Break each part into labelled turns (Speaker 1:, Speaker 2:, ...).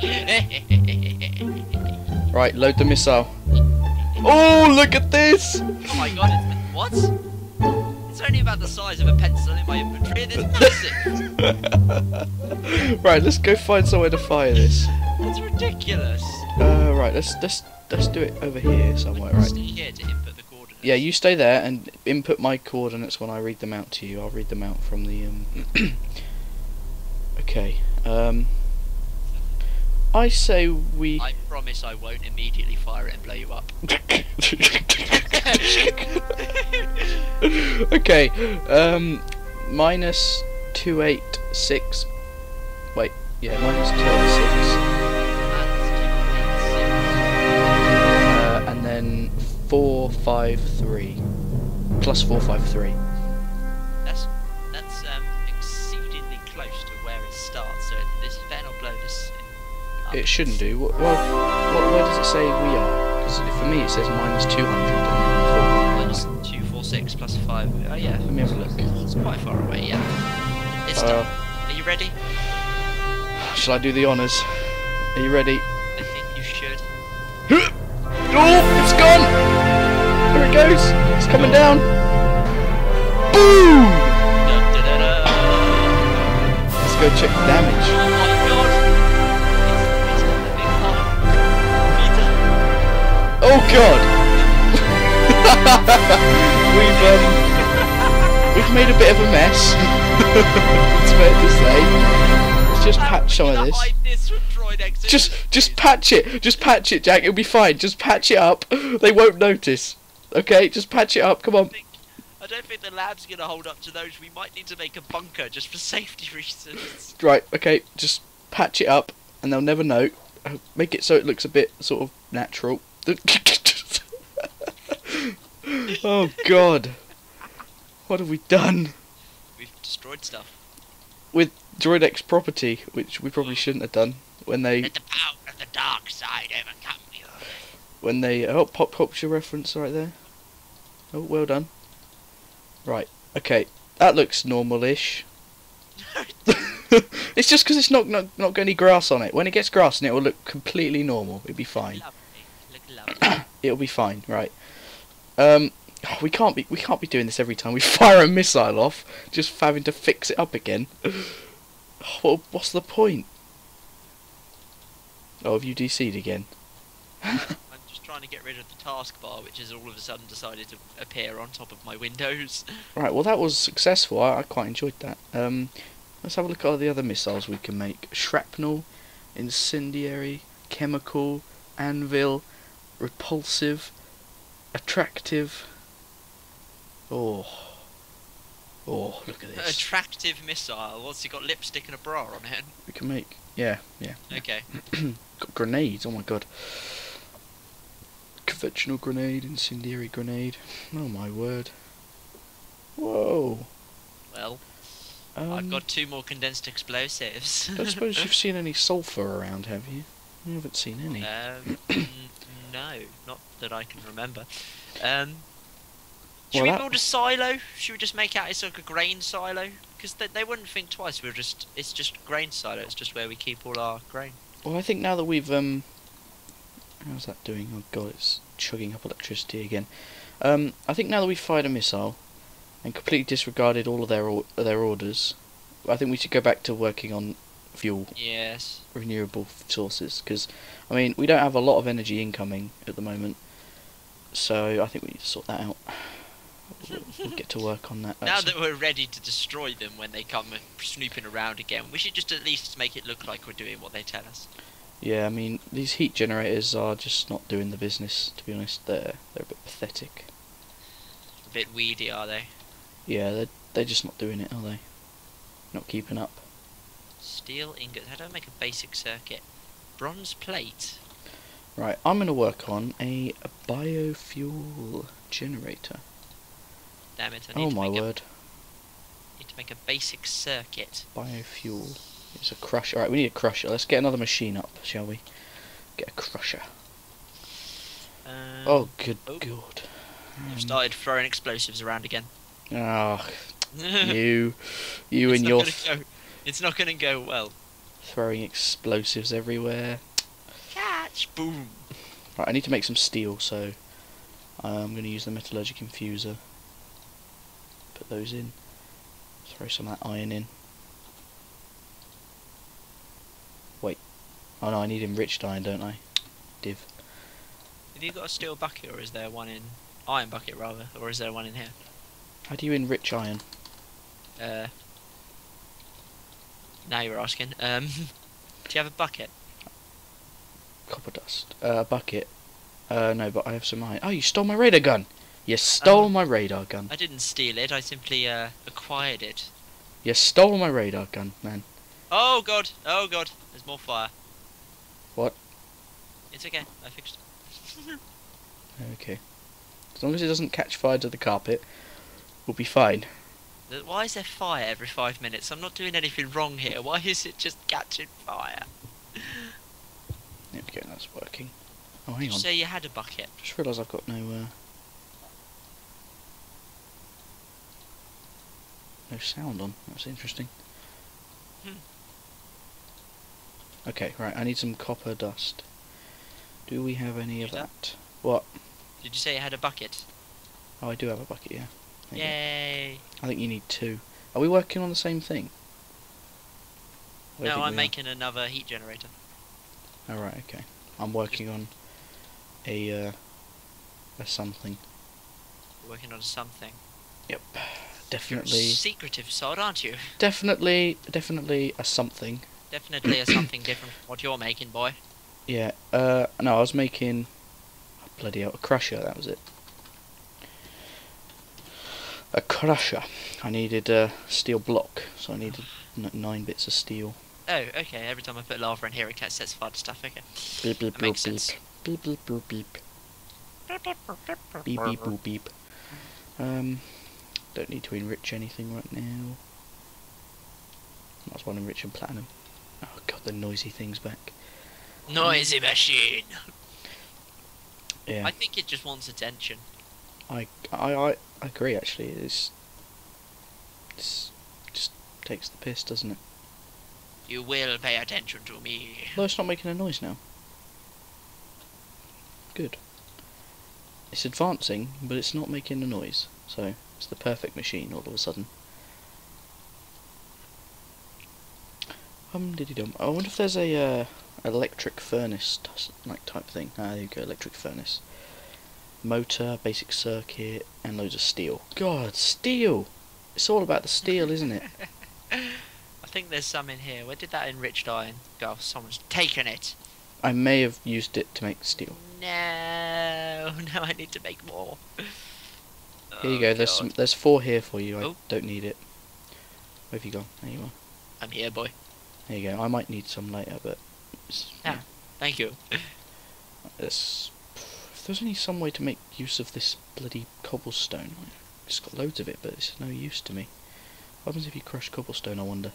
Speaker 1: Right, load the missile. Oh, look at this!
Speaker 2: oh my god, it's what? It's only about the size of a pencil in my inventory and it's
Speaker 1: right, let's go find somewhere to fire this.
Speaker 2: It's ridiculous.
Speaker 1: Uh, right, let's let's let's do it over here somewhere. Right.
Speaker 2: Stay here to input the coordinates.
Speaker 1: Yeah, you stay there and input my coordinates when I read them out to you. I'll read them out from the um. okay. Um. I say we.
Speaker 2: I promise I won't immediately fire it and blow you up.
Speaker 1: okay. Um. Minus two eight six. Wait. Yeah. Minus two eight six. Uh, and then four five three. Plus four five three.
Speaker 2: It
Speaker 1: shouldn't do. Wh- Well, what, where does it say we are? Because for me it says minus 200.
Speaker 2: Minus 246 five. Oh yeah.
Speaker 1: then 4. Let me have a look.
Speaker 2: It's quite far away. Yeah. It's
Speaker 1: Uh,
Speaker 2: done. Are you ready?
Speaker 1: shall I do the honours? Are you ready?
Speaker 2: I think you should.
Speaker 1: Oh, it's gone! Here it goes! It's coming down! Boom!
Speaker 2: Dun, dun, dun.
Speaker 1: Let's go check the damage.
Speaker 2: Oh god!
Speaker 1: we've um, we've made a bit of a mess. it's fair to say. Let's just patch some of this.
Speaker 2: this from droid exit?
Speaker 1: Just just patch it. Just patch it, Jack. It'll be fine. Just patch it up. They won't notice. Okay, just patch it up. Come on.
Speaker 2: I don't think the lab's gonna hold up to those. We might need to make a bunker just for safety reasons.
Speaker 1: Right. Okay. Just patch it up, and they'll never know. Uh, Make it so it looks a bit sort of natural. Oh God. What have we done
Speaker 2: We've destroyed stuff.
Speaker 1: with Droidx property, which we probably shouldn't have done when they
Speaker 2: Let the power of the dark side overcome you.
Speaker 1: when they oh pop your reference right there. Oh, well done. Right. Okay. That looks normal-ish. it's just because it's not, not not got any grass on it. When it gets grass, on it will look completely normal. It'll be fine.
Speaker 2: Lovely.
Speaker 1: It'll be fine. Right. Um. We can't be we can't be doing this every time we fire a missile off. Just having to fix it up again. What what's the point? Oh, have you DC'd again?
Speaker 2: I'm just trying to get rid of the taskbar, which has all of a sudden decided to appear on top of my windows.
Speaker 1: Right, well that was successful. I, I quite enjoyed that. Um, let's have a look at all the other missiles we can make. Shrapnel, incendiary, chemical, anvil, repulsive, attractive. Oh. Oh, look at this.
Speaker 2: Attractive missile. What's he got? Lipstick and a bra on it.
Speaker 1: We can make, yeah, yeah.
Speaker 2: Okay.
Speaker 1: Got grenades, oh my god. Conventional grenade, incendiary grenade. Oh my word. Whoa.
Speaker 2: Well,
Speaker 1: Um,
Speaker 2: I've got two more condensed explosives.
Speaker 1: I don't suppose you've seen any sulphur around, have you? I haven't seen any.
Speaker 2: Um, no, not that I can remember. Um, should
Speaker 1: Well,
Speaker 2: we
Speaker 1: that-
Speaker 2: build a silo? Should we just make out it's like a grain silo? Because they, they wouldn't think twice. We're just it's just grain silo. It's just where we keep all our grain.
Speaker 1: Well, I think now that we've um, how's that doing? Oh god, it's chugging up electricity again. Um, I think now that we've fired a missile and completely disregarded all of their or- their orders, I think we should go back to working on fuel
Speaker 2: Yes.
Speaker 1: renewable sources because I mean we don't have a lot of energy incoming at the moment, so I think we need to sort that out. We'll, we'll get to work on that.
Speaker 2: Now that we're ready to destroy them when they come snooping around again, we should just at least make it look like we're doing what they tell us.
Speaker 1: yeah, I mean these heat generators are just not doing the business. To be honest, they're they're a bit pathetic.
Speaker 2: A bit weedy, are they?
Speaker 1: Yeah, they're they're just not doing it, are they? Not keeping up.
Speaker 2: Steel ingots. How do I make a basic circuit? Bronze plate.
Speaker 1: Right, I'm gonna work on a, a biofuel generator.
Speaker 2: Damn it! I need
Speaker 1: Oh
Speaker 2: to
Speaker 1: my
Speaker 2: make
Speaker 1: word,
Speaker 2: A, need to make a basic circuit.
Speaker 1: biofuel. It's a crusher. Alright, we need a crusher. Let's get another machine up, shall we? Get a crusher.
Speaker 2: Um,
Speaker 1: Oh, good
Speaker 2: oh.
Speaker 1: god.
Speaker 2: I've
Speaker 1: Um,
Speaker 2: started throwing explosives around again.
Speaker 1: Ah, you, you
Speaker 2: it's
Speaker 1: and your.
Speaker 2: It's not going to go well.
Speaker 1: throwing explosives everywhere.
Speaker 2: Catch! Boom!
Speaker 1: Right, I need to make some steel, so I'm going to use the metallurgic infuser. Put those in. Throw some of that iron in. Wait. Oh no, I need enriched iron, don't I? Div.
Speaker 2: Have you got a steel bucket, or is there one in iron bucket rather, or is there one in here?
Speaker 1: How do you enrich iron?
Speaker 2: Uh, now you're asking. Um, do you have a bucket?
Speaker 1: Copper dust. Uh, a bucket. Uh, no, but I have some iron. Oh, you stole my radar gun! You stole
Speaker 2: Oh.
Speaker 1: my radar gun.
Speaker 2: I didn't steal it. I simply uh, acquired it.
Speaker 1: You stole my radar gun, man.
Speaker 2: Oh god! Oh god! There's more fire.
Speaker 1: What?
Speaker 2: It's okay. I fixed it.
Speaker 1: Okay. As long as it doesn't catch fire to the carpet, we'll be fine.
Speaker 2: Why is there fire every five minutes? I'm not doing anything wrong here. Why is it just catching fire?
Speaker 1: There we go, that's working. Oh,
Speaker 2: Did
Speaker 1: hang
Speaker 2: you
Speaker 1: on.
Speaker 2: say you had a bucket?
Speaker 1: Just realised I've got no, uh... No sound on. That's interesting.
Speaker 2: Hmm.
Speaker 1: Okay, right, I need some copper dust. Do we have any of
Speaker 2: that?
Speaker 1: that? What?
Speaker 2: Did you say you had a bucket?
Speaker 1: Oh, I do have a bucket, yeah. There.
Speaker 2: Yay!
Speaker 1: I think you need two. Are we working on the same thing?
Speaker 2: No, I'm making another heat generator.
Speaker 1: Oh, right, okay. I'm working on a, uh, a something.
Speaker 2: Working on something.
Speaker 1: Yep.
Speaker 2: You're a
Speaker 1: Definitely,
Speaker 2: secretive sod, aren't you?
Speaker 1: definitely, definitely a something.
Speaker 2: Definitely a something different from what you're making, boy.
Speaker 1: Yeah, uh, no, I was making, oh, bloody hell, a crusher, that was it. A crusher. I needed a steel block, so I needed n- nine bits of steel.
Speaker 2: Oh, okay. Every time I put lava in here, it sets fire to stuff. Okay.
Speaker 1: Beep, beep,
Speaker 2: That makes
Speaker 1: boop,
Speaker 2: sense.
Speaker 1: beep. Beep, beep, boop, beep. Beep, beep, boop, beep. Um, don't need to enrich anything right now. Might as well enrich in platinum. Oh god, the noisy thing's back.
Speaker 2: Noisy machine.
Speaker 1: Yeah,
Speaker 2: I think it just wants attention.
Speaker 1: I, I, I agree. Actually, it's, it's just takes the piss, doesn't it?
Speaker 2: You will pay attention to me.
Speaker 1: Though it's not making a noise now. Good. It's advancing, but it's not making a noise. So it's the perfect machine all of a sudden. Um, diddy dum. I wonder if there's a uh, electric furnace like type thing. Ah, there you go, electric furnace. Motor, basic circuit, and loads of steel. God, steel! It's all about the steel, isn't it?
Speaker 2: I think there's some in here. Where did that enriched iron go? Someone's taken it.
Speaker 1: I may have used it to make steel.
Speaker 2: No, now I need to make more.
Speaker 1: Here you
Speaker 2: Oh,
Speaker 1: go. There's some, there's four here for you. I
Speaker 2: Oh.
Speaker 1: don't need it. Where have you gone? There you are.
Speaker 2: I'm here, boy.
Speaker 1: There you go. I might need some later, but it's,
Speaker 2: Ah.
Speaker 1: yeah,
Speaker 2: Thank you.
Speaker 1: it's, if there's only some way to make use of this bloody cobblestone, just got loads of it, but it's no use to me. What happens if you crush cobblestone? I wonder.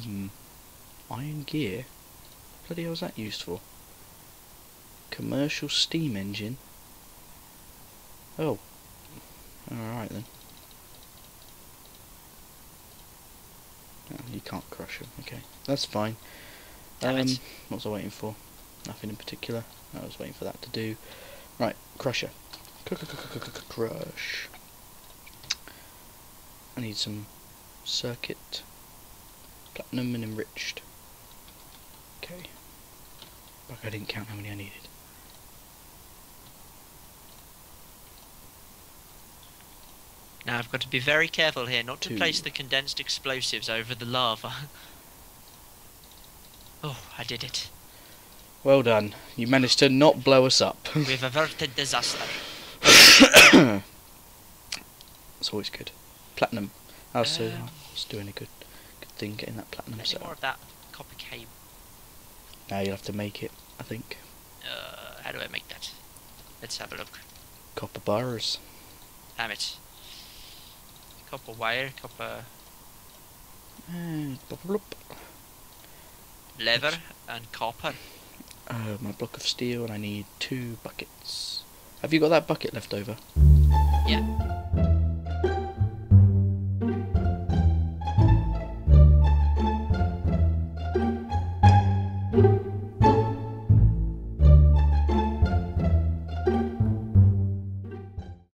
Speaker 1: Hmm. Iron gear. Bloody hell is that used for? Commercial steam engine. Oh. Alright then. Oh, you can't crush them. Okay, that's fine.
Speaker 2: Damn
Speaker 1: um,
Speaker 2: it.
Speaker 1: What was I waiting for? Nothing in particular. I was waiting for that to do. Right, crusher. Crush. I need some circuit. Platinum and enriched. Okay. Like I didn't count how many I needed.
Speaker 2: Now I've got to be very careful here not to
Speaker 1: Two.
Speaker 2: place the condensed explosives over the lava. oh, I did it.
Speaker 1: Well done. You managed to not blow us up.
Speaker 2: We've averted disaster.
Speaker 1: It's always good. Platinum. Oh, so
Speaker 2: Um,
Speaker 1: it's doing a good, good thing getting that platinum set
Speaker 2: more of that copper cable?
Speaker 1: Now you'll have to make it, I think.
Speaker 2: Uh, how do I make that? Let's have a look.
Speaker 1: Copper bars.
Speaker 2: Damn it. Copper wire, copper
Speaker 1: blop, blop.
Speaker 2: leather, and copper.
Speaker 1: Uh, my block of steel, and I need two buckets. Have you got that bucket left over?